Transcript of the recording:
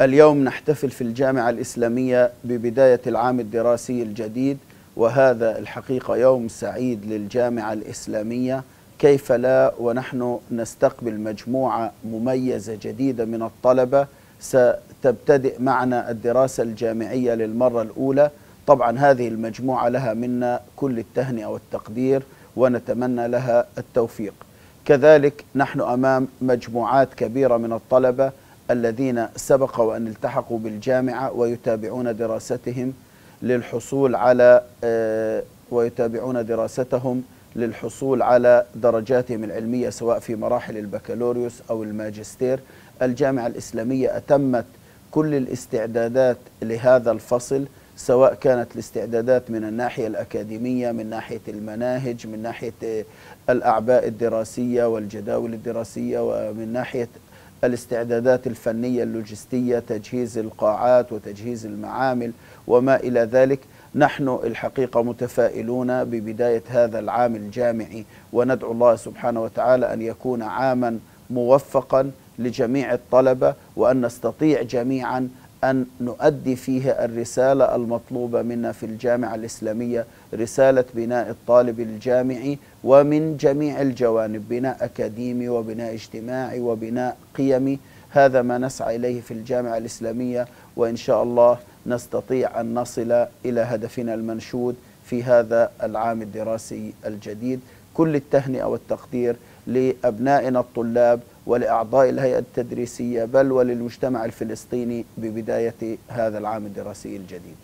اليوم نحتفل في الجامعة الإسلامية ببداية العام الدراسي الجديد وهذا الحقيقة يوم سعيد للجامعة الإسلامية. كيف لا؟ ونحن نستقبل مجموعة مميزة جديدة من الطلبة. ستبتدئ معنا الدراسة الجامعية للمرة الأولى. طبعا هذه المجموعة لها منا كل التهنئة والتقدير. ونتمنى لها التوفيق. كذلك نحن أمام مجموعات كبيرة من الطلبة الذين سبقوا أن التحقوا بالجامعة ويتابعون دراستهم للحصول على ويتابعون دراستهم للحصول على درجاتهم العلمية سواء في مراحل البكالوريوس أو الماجستير. الجامعة الإسلامية أتمت كل الاستعدادات لهذا الفصل سواء كانت الاستعدادات من الناحية الأكاديمية من ناحية المناهج من ناحية الأعباء الدراسية والجداول الدراسية ومن ناحية الاستعدادات الفنية اللوجستية تجهيز القاعات وتجهيز المعامل وما إلى ذلك نحن الحقيقة متفائلون ببداية هذا العام الجامعي وندعو الله سبحانه وتعالى أن يكون عاما موفقا لجميع الطلبة وأن نستطيع جميعا أن نؤدي فيه الرسالة المطلوبة منا في الجامعة الإسلامية رسالة بناء الطالب الجامعي ومن جميع الجوانب بناء أكاديمي وبناء اجتماعي وبناء قيمي. هذا ما نسعى إليه في الجامعة الإسلامية وإن شاء الله نستطيع أن نصل إلى هدفنا المنشود في هذا العام الدراسي الجديد. كل التهنئة والتقدير لأبنائنا الطلاب ولأعضاء الهيئة التدريسية بل وللمجتمع الفلسطيني ببداية هذا العام الدراسي الجديد.